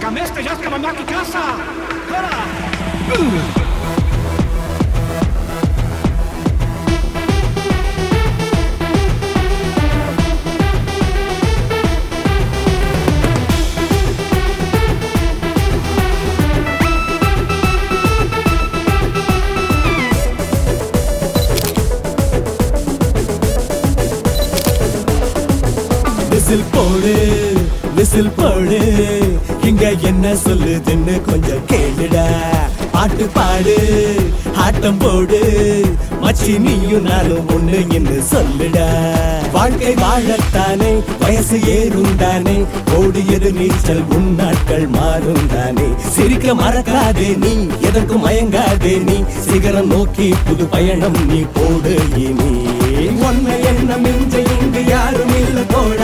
Camește já, mă mea chicasa! Whistle போடு. இங்க என்ன சொல்லுதுன்னு கொஞ்சம் கேளுடா. பாட்டு பாடு ஆட்டம் போடு. மச்சி நீயும் நானும் ஒண்ணு என்று சொல்லுடா. வாழ்க்கை வாழத்தானே வயசு ஏறும் தானே. ஓடியது நீச்சல் உன்னாட்கள் மாறும் தானே. சிரிக்க மறக்காதே நீ எதற்கும் மயங்காதே நீ. சிகரம் நோக்கி புது பயணம் நீ போடு இனி. உன்னை என்ன மிஞ்ச இங்கு யாரும் இல்ல போட.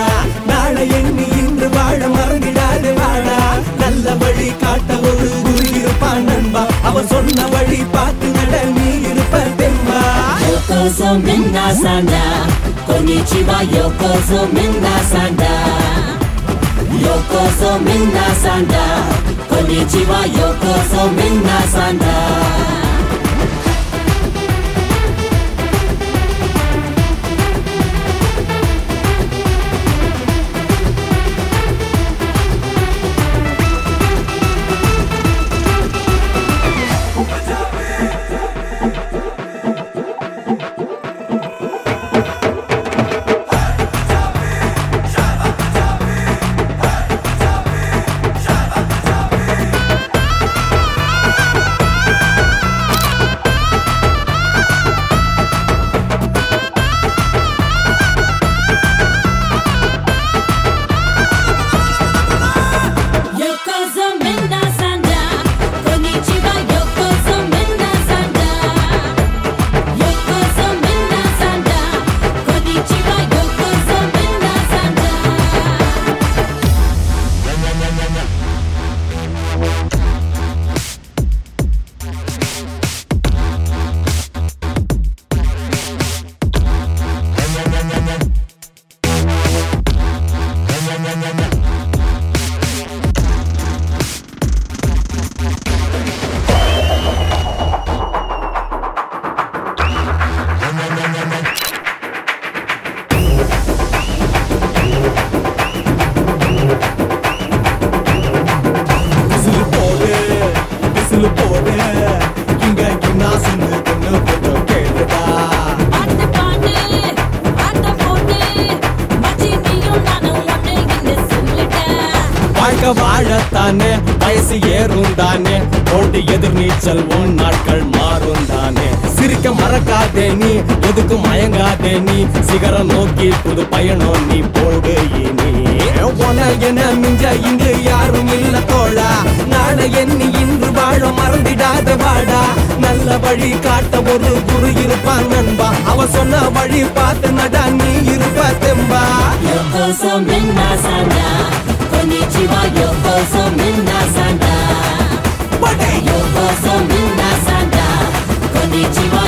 குரு இருப்பான் நண்பா அவன் சொன்ன வழி பார்த்து நட நீ இருப்ப தெம்பா Yokozo minna sanda Konnichiwa yokozo minna sanda Yokozo minna sanda Konnichiwa yokozo minna sanda வாழ்க்கை வாழத்தானே? வயசு ஏறும் தானே? போட்டு எதிர் நீச்சல் உன் நாட்கள் மாறும் தானே? சிரிக்க மறக்காதே நீ எதுக்கு மயங்காதே நீ. சிகரம் நோக்கி புது பயணம் நீ போடு இனி. உன என மிஞ்ச இங்கு யாரும் இல்ல தோழா. நாளை எண்ணி இன்று வாழ மறந்திடாத வாடா. நல்ல வழி காட்ட ஒரு குரு இருப்பான் நண்பா. அவ சொன்ன வழி பார்த்து நடா நீ இருப்ப தெம்பா. Botellón, vos son linda santa. Botellón, vos son